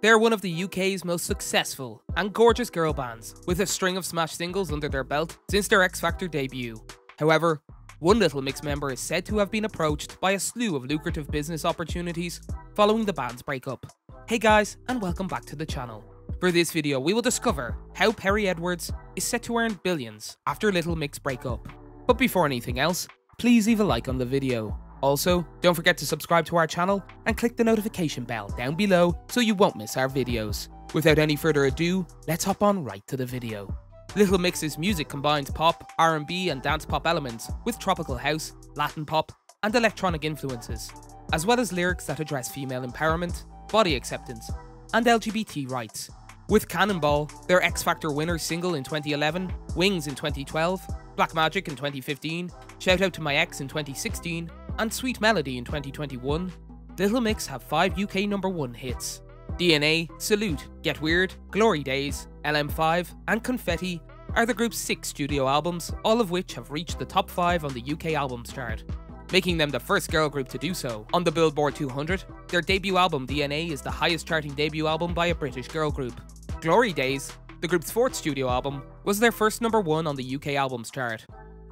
They're one of the UK's most successful and gorgeous girl bands, with a string of smash singles under their belt since their X Factor debut. However, one Little Mix member is said to have been approached by a slew of lucrative business opportunities following the band's breakup. Hey guys, and welcome back to the channel. For this video, we will discover how Perrie Edwards is set to earn billions after Little Mix breakup. But before anything else, please leave a like on the video. Also, don't forget to subscribe to our channel and click the notification bell down below so you won't miss our videos. Without any further ado, let's hop on right to the video. Little Mix's music combines pop, R&B and dance pop elements with tropical house, Latin pop and electronic influences, as well as lyrics that address female empowerment, body acceptance and LGBT rights. With Cannonball, their X Factor winner single in 2011, Wings in 2012, Black Magic in 2015, Shout Out to My Ex in 2016, and Sweet Melody in 2021, Little Mix have 5 UK number 1 hits. DNA, Salute, Get Weird, Glory Days, LM5, and Confetti are the group's six studio albums, all of which have reached the top 5 on the UK albums chart, making them the first girl group to do so. On the Billboard 200, their debut album DNA is the highest charting debut album by a British girl group. Glory Days, the group's fourth studio album, was their first number 1 on the UK albums chart,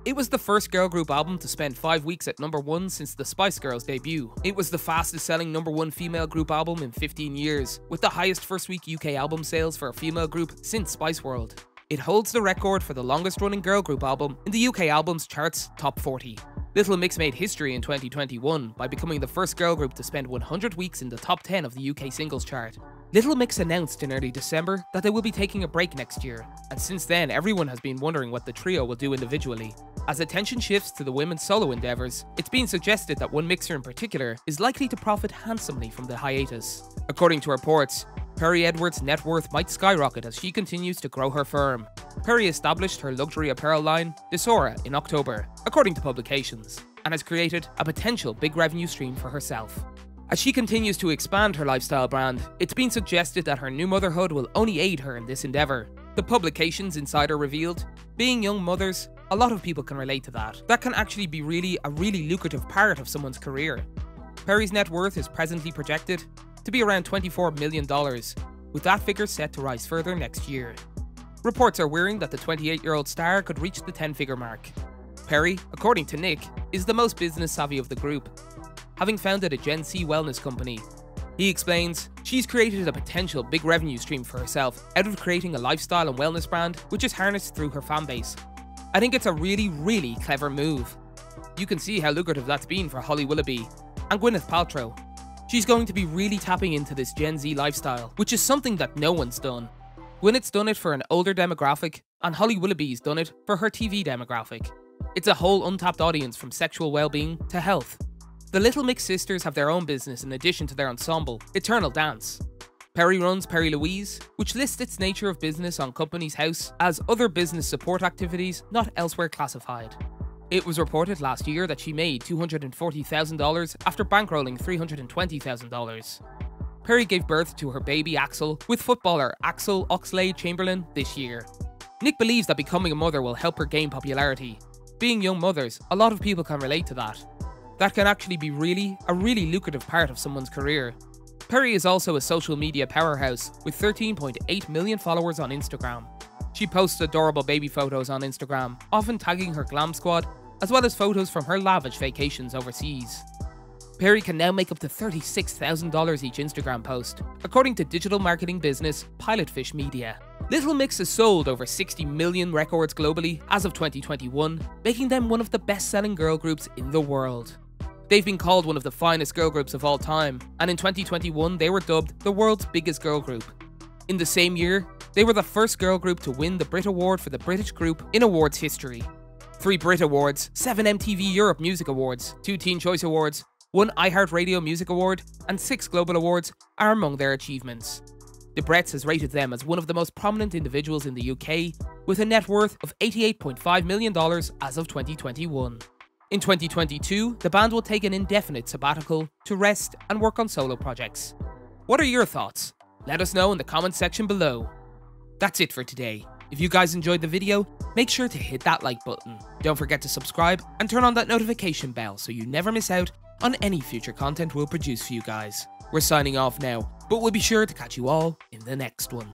it was the first girl group album to spend 5 weeks at number 1 since the Spice Girls debut. It was the fastest selling number 1 female group album in 15 years, with the highest first week UK album sales for a female group since Spice World. It holds the record for the longest running girl group album in the UK albums charts top 40. Little Mix made history in 2021 by becoming the first girl group to spend 100 weeks in the top 10 of the UK singles chart. Little Mix announced in early December that they will be taking a break next year, and since then everyone has been wondering what the trio will do individually. As attention shifts to the women's solo endeavours, it's been suggested that one mixer in particular is likely to profit handsomely from the hiatus. According to reports, Perrie Edwards' net worth might skyrocket as she continues to grow her firm. Perrie established her luxury apparel line, Disora, in October, according to publications, and has created a potential big revenue stream for herself. As she continues to expand her lifestyle brand, it's been suggested that her new motherhood will only aid her in this endeavour. The publications insider revealed, being young mothers, a lot of people can relate to that. That can actually be really a really lucrative part of someone's career. Perrie's net worth is presently projected to be around $24 million, with that figure set to rise further next year. Reports are wearing that the 28 year old star could reach the 10 figure mark. Perrie, according to Nick, is the most business savvy of the group, having founded a Gen Z wellness company. He explains, she's created a potential big revenue stream for herself out of creating a lifestyle and wellness brand which is harnessed through her fanbase. I think it's a really, really clever move. You can see how lucrative that's been for Holly Willoughby and Gwyneth Paltrow, She's going to be really tapping into this Gen Z lifestyle, which is something that no one's done. Gwyneth's done it for an older demographic, and Holly Willoughby's done it for her TV demographic. It's a whole untapped audience from sexual well-being to health. The Little Mix sisters have their own business in addition to their ensemble, Eternal Dance. Perrie runs Perrie Louise, which lists its nature of business on Companies House as other business support activities not elsewhere classified. It was reported last year that she made $240,000 after bankrolling $320,000. Perrie gave birth to her baby Axel with footballer Axel Oxlade-Chamberlain this year. Nick believes that becoming a mother will help her gain popularity. Being young mothers, a lot of people can relate to that. That can actually be really, a really lucrative part of someone's career. Perrie is also a social media powerhouse with 13.8 million followers on Instagram. She posts adorable baby photos on Instagram, often tagging her glam squad, as well as photos from her lavish vacations overseas. Perrie can now make up to $36,000 each Instagram post, according to digital marketing business Pilotfish Media. Little Mix has sold over 60 million records globally as of 2021, making them one of the best selling girl groups in the world. They've been called one of the finest girl groups of all time, and in 2021 they were dubbed the world's biggest girl group. In the same year, they were the first girl group to win the Brit Award for the British group in awards history. Three Brit Awards, seven MTV Europe Music Awards, two Teen Choice Awards, one iHeartRadio Music Award, and six Global Awards are among their achievements. Debrett's has rated them as one of the most prominent individuals in the UK, with a net worth of $88.5 million as of 2021. In 2022, the band will take an indefinite sabbatical to rest and work on solo projects. What are your thoughts? Let us know in the comments section below. That's it for today. If you guys enjoyed the video, make sure to hit that like button. Don't forget to subscribe and turn on that notification bell so you never miss out on any future content we'll produce for you guys. We're signing off now, but we'll be sure to catch you all in the next one.